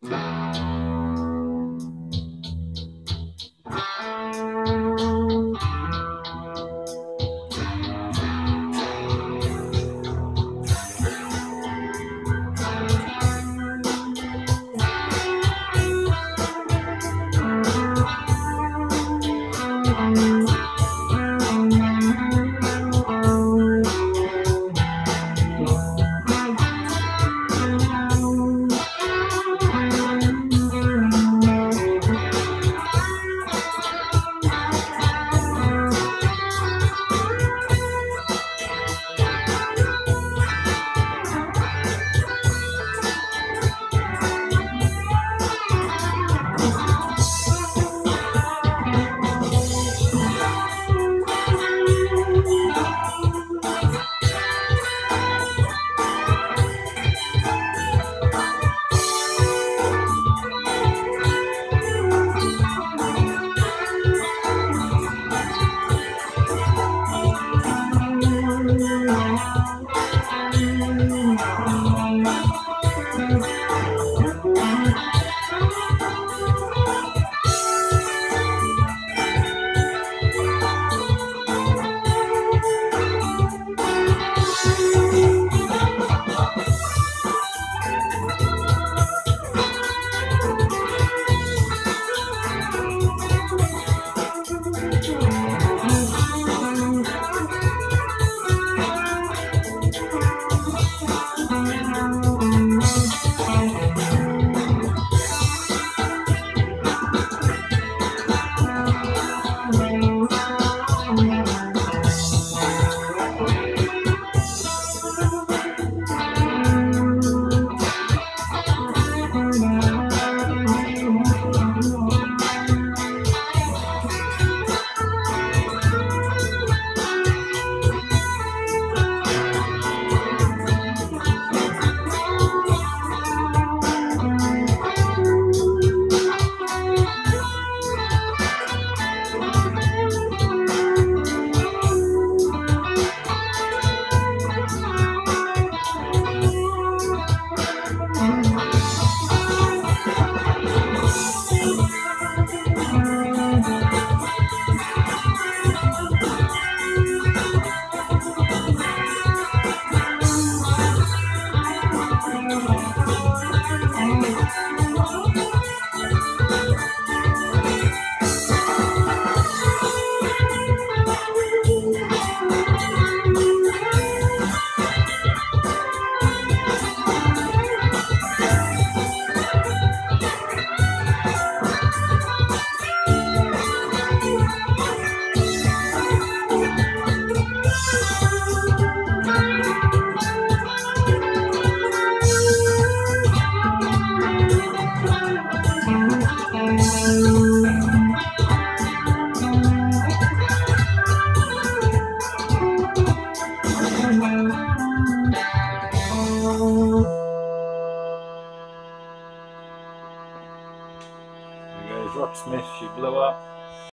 Música Rocksmith, she blew up.